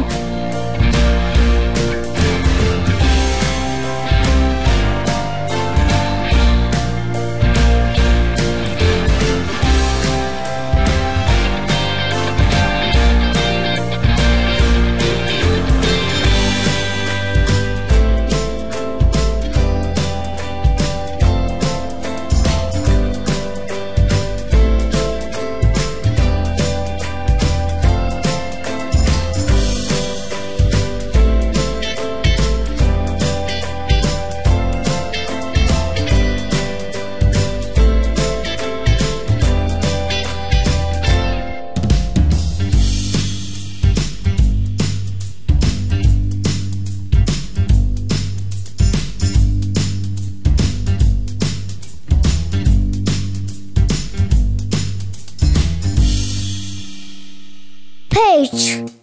head. H.